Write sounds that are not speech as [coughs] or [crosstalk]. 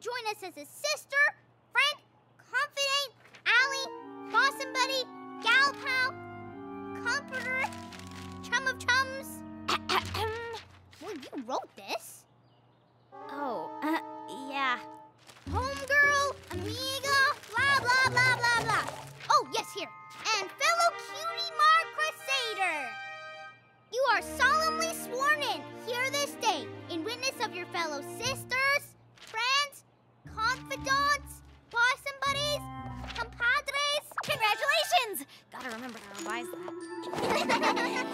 join us as a sister, friend, confidant, ally, and buddy, gal pal, comforter, chum of chums. [coughs] well, you wrote this. Oh, uh, yeah. Homegirl, amiga, blah, blah, blah, blah, blah. Oh, yes, here. And fellow cutie mark crusader. You are solemnly sworn in here this day in witness of your fellow sister, confidants, bosom buddies, compadres. Congratulations! Gotta remember to revise that. [laughs]